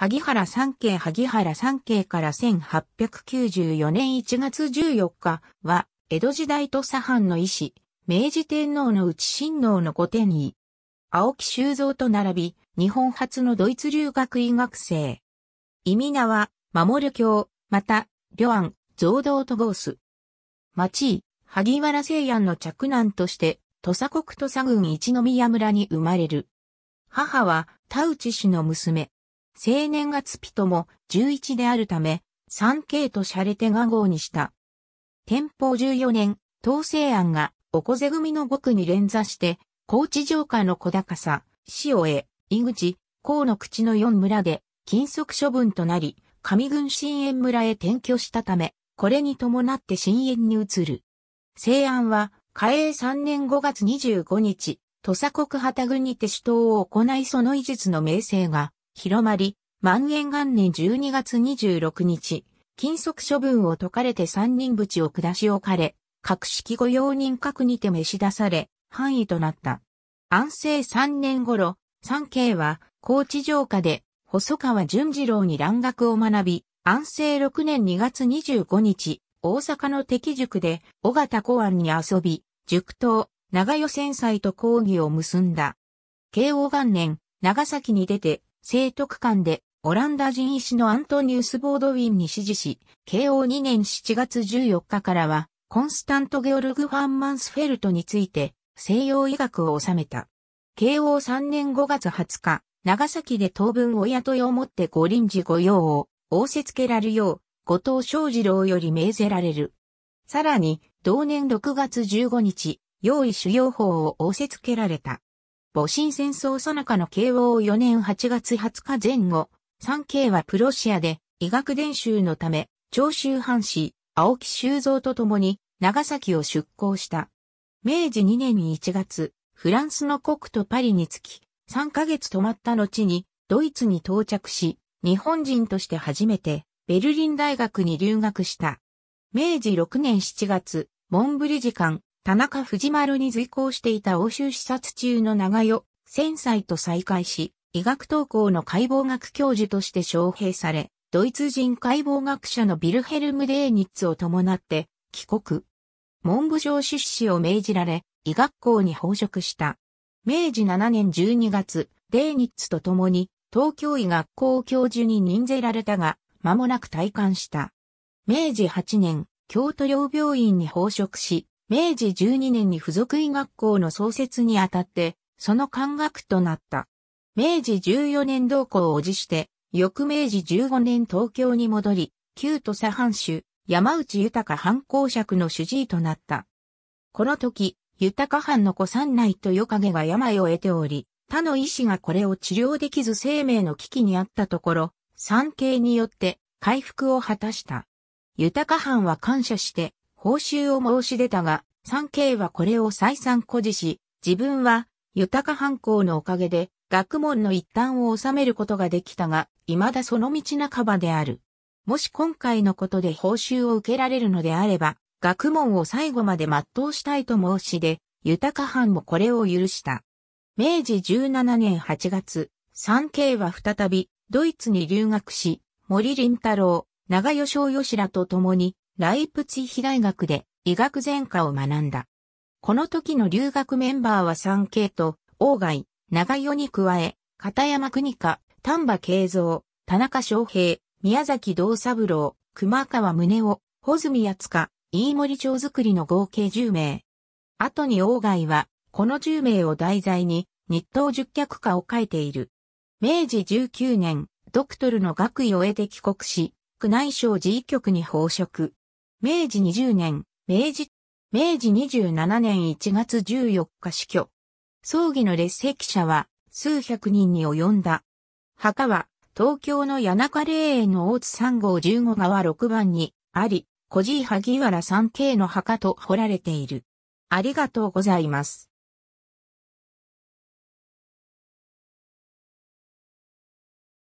萩原三景萩原三景から1894年1月14日は、江戸時代土佐藩の医師、明治天皇の内親王の御天医。青木修造と並び、日本初のドイツ留学医学生。意味名は、守教、また、旅安、増道とゴース。町井、萩原聖安の着男として、土佐国土佐郡一宮村に生まれる。母は、田内氏の娘。青年月日とも11であるため、三景と洒落て画号にした。天保14年、東西安が、おこぜ組の五区に連座して、高知城下の小高さ、塩江、井口、河の口の四村で、禁足処分となり、上郡新園村へ転居したため、これに伴って新園に移る。西安は、嘉永3年5月25日、土佐国旗郡にて首都を行いその医術の名声が広まり、万延元年12月26日、禁足処分を解かれて三人淵を下し置かれ、格式御用人格にて召し出され、範囲となった。安政3年頃、三慶は高知城下で細川淳次郎に蘭学を学び、安政6年2月25日、大阪の敵塾で、小形公安に遊び、塾頭、長与戦祭と講義を結んだ。慶応元年、長崎に出て、聖徳館で、オランダ人医師のアントニウス・ボードウィンに指示し、慶応2年7月14日からは、コンスタント・ゲオルグ・ファン・マンスフェルトについて、西洋医学を収めた。慶応3年5月20日、長崎で当分お雇いをもってご臨時御用を仰せつけられるよう、後藤正次郎より命ぜられる。さらに、同年6月15日、用意主要法を仰せつけられた。戊辰戦争その中の慶応4年8月20日前後、三慶はプロシアで医学伝習のため、長州藩士、青木修造と共に長崎を出港した。明治2年1月、フランスの国都パリに着き、3ヶ月泊まった後に、ドイツに到着し、日本人として初めて、ベルリン大学に留学した。明治6年7月、モンブリ時間、田中藤丸に随行していた欧州視察中の長代、千歳と再会し、医学統校の解剖学教授として招聘され、ドイツ人解剖学者のビルヘルム・デーニッツを伴って帰国。文部省出資を命じられ、医学校に奉職した。明治7年12月、デーニッツと共に東京医学校教授に任ぜられたが、間もなく退官した。明治8年、京都療病院に奉職し、明治12年に附属医学校の創設にあたって、その官学となった。明治14年同校を辞して、翌明治15年東京に戻り、旧土佐藩主、山内豊藩公爵の主治医となった。この時、豊藩の子三内と夜影が病を得ており、他の医師がこれを治療できず生命の危機にあったところ、産経によって回復を果たした。豊藩は感謝して報酬を申し出たが、産経はこれを再三誇示し、自分は豊か藩校のおかげで学問の一端を収めることができたが、未だその道半ばである。もし今回のことで報酬を受けられるのであれば、学問を最後まで全うしたいと申し出、豊か藩もこれを許した。明治17年8月、三慶は再びドイツに留学し、森林太郎、長与正義らと共にライプツィヒ大学で医学前科を学んだ。この時の留学メンバーは三慶と、大外、長与に加え、片山国香、丹波慶三、田中昌平、宮崎道三郎、熊川宗夫、穂積康香、飯森町づくりの合計10名。後に王外は、この10名を題材に、日東十脚歌を書いている。明治19年、ドクトルの学位を得て帰国し、宮内省自医局に奉職。明治20年、明治、明治27年1月14日死去。葬儀の列席者は数百人に及んだ。墓は東京の谷中霊園の大津3号15川6番にあり、小地萩原 3K の墓と掘られている。ありがとうございます。